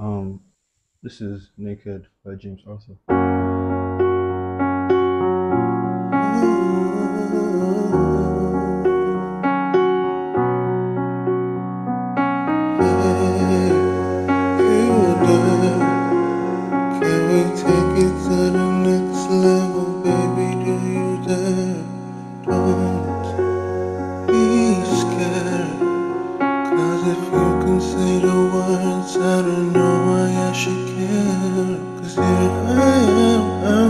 Um, this is Naked by James Arthur. can say the words I don't know why I should care Cause here I am, I'm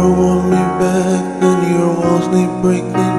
never want me back, then your walls need breaking.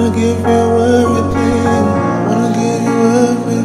wanna give you everything. I Wanna give you everything.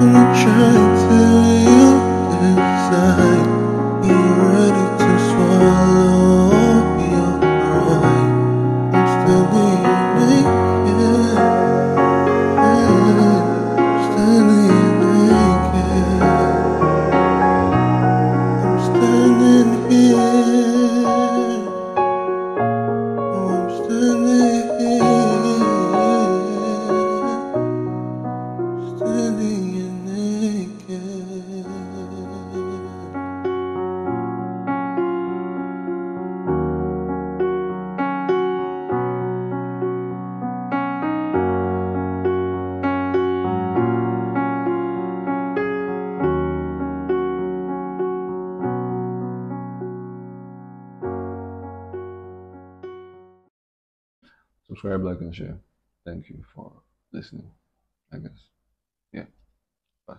Reach until you decide you're ready to swallow. subscribe, like, and share. Thank you for listening, I guess. Yeah. Bye.